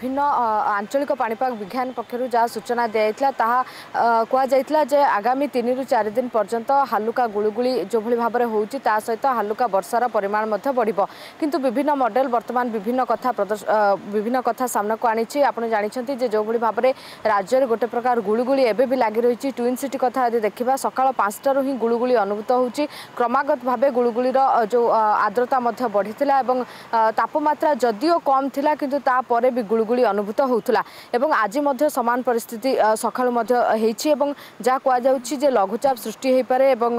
বিভিন্ন আঞ্চলিক পাপাগ বিজ্ঞান পক্ষ যা সূচনা দিয়া তাহা কুযাই যে আগামী তিন রু চারি দিন পর্যন্ত হালুকা গুড়গুড়ি যেভাবে ভাবে হচ্ছে তা সহ হালুকা বর্ষার পরিমাণ বড়ব কিন্তু বিভিন্ন মডেল বর্তমান বিভিন্ন কথা বিভিন্ন কথা সামনাক আনিছে আপনার জাঁচান যে যেভাবে ভাবে রাজ্যের গোটে প্রকার গুড়গুড়ি এবে লাগি রয়েছে টুইন সিটি কথা যদি দেখা সকাল পাঁচটার হি গুড়গুড়ি অনুভূত হচ্ছে ক্রমাগত ভাবে গুড়গুড়ির যে আর্দ্রতা বড়ি এবং তাপমাত্রা যদিও কম লা কিন্তু তাপরে বি গুড়গুড়ি ଗୁଳୁଗୁଳି ଅନୁଭୂତ ହେଉଥିଲା ଏବଂ ଆଜି ମଧ୍ୟ ସମାନ ପରିସ୍ଥିତି ସକାଳୁ ମଧ୍ୟ ହୋଇଛି ଏବଂ ଯାହା କୁହାଯାଉଛି ଯେ ଲଘୁଚାପ ସୃଷ୍ଟି ହୋଇପାରେ ଏବଂ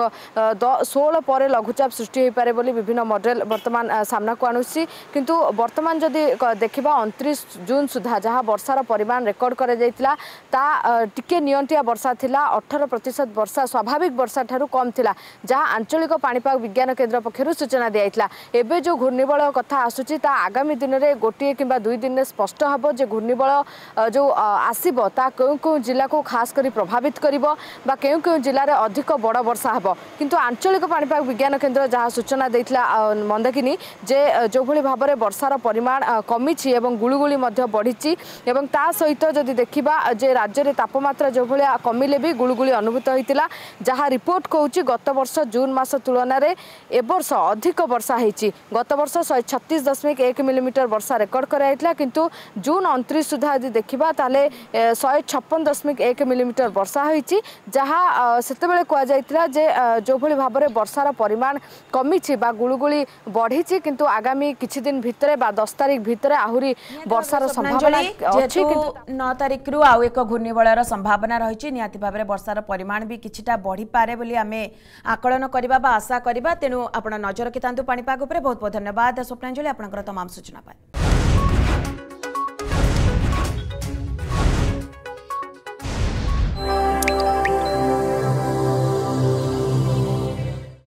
ଷୋହଳ ପରେ ଲଘୁଚାପ ସୃଷ୍ଟି ହୋଇପାରେ ବୋଲି ବିଭିନ୍ନ ମଡେଲ ବର୍ତ୍ତମାନ ସାମ୍ନାକୁ ଆଣୁଛି କିନ୍ତୁ ବର୍ତ୍ତମାନ ଯଦି ଦେଖିବା ଅଣତିରିଶ ଜୁନ୍ ସୁଦ୍ଧା ଯାହା ବର୍ଷାର ପରିମାଣ ରେକର୍ଡ କରାଯାଇଥିଲା ତା ଟିକେ ନିଅଣ୍ଟିଆ ବର୍ଷା ଥିଲା ଅଠର ପ୍ରତିଶତ ବର୍ଷା ସ୍ୱାଭାବିକ ବର୍ଷା ଠାରୁ କମ୍ ଥିଲା ଯାହା ଆଞ୍ଚଳିକ ପାଣିପାଗ ବିଜ୍ଞାନ କେନ୍ଦ୍ର ପକ୍ଷରୁ ସୂଚନା ଦିଆଯାଇଥିଲା ଏବେ ଯେଉଁ ଘୂର୍ଣ୍ଣିବଳ କଥା ଆସୁଛି ତାହା ଆଗାମୀ ଦିନରେ ଗୋଟିଏ କିମ୍ବା ଦୁଇ ଦିନରେ ସ୍ପଷ୍ଟ ହେବ হব যে ঘূর্ণিবল যে আসব তা কেউ কেউ জেলা খাস করে প্রভাবিত করব বা কেউ কেউ জেলার অধিক বড় বর্ষা হব কিন্তু আঞ্চলিক পাপাগ বিজ্ঞান কেন্দ্র যা সূচনা দিয়েছিল মন্দাকিনী যে যেভাবে ভাবে বর্ষার পরিমাণ কমিছি এবং গুড়গুড়ি বড়িছি এবং তা সহিত যদি দেখা যে রাজ্যের তাপমাত্রা যেভাবে কমিলে বি গুড়গুড়ি অনুভূত হয়েছিল যা রিপোর্ট কৌছি গত বর্ষ জুন মাস তুলনায় এবর্ষ অধিক বর্ষা হয়েছি গত বর্ষ শহে ছত্রিশ দশমিক এক মিলিমিটর বর্ষা রেকর্ড করা কিন্তু জুন অনতিরিশ সুদ্ধা যদি দেখা তাহলে শহে ছপন দশমিক এক মিলিমিটর বর্ষা হয়েছে যা সেতবে কুযাই যে যেভাবে ভাবে বর্ষার পরিমাণ কমিছে বা গুড়গুড়ি বড়িছে কিন্তু আগামী কিছুদিন ভিতরে বা দশ তারিখ ভিতরে আহরি বর্ষার সম্ভাবনা ଅଛି କିନ୍ତୁ 9 ତାରିଖରୁ ଆଉ ଏକ ଘୂର୍ଣ୍ଣିବଳୟର ସମ୍ଭାବନା ରହିଛି ନିହାତି ଭାବରେ ବର୍ଷାର ପରିମାଣ ବି କିଛିଟା ବଢ଼ିପାରେ ବୋଲି ଆମେ ଆକଳନ କରିବା ବା ଆଶା କରିବା ତେଣୁ ଆପଣ ନଜର ରଖିଥାନ୍ତୁ ପାଣିପାଗ ଉପରେ ବହୁତ ବହୁତ ଧନ୍ୟବାଦ ସ୍ୱପ୍ନାଞ୍ଜଳି ଆପଣଙ୍କର ତମାମ ସୂଚନା ପାଇଁ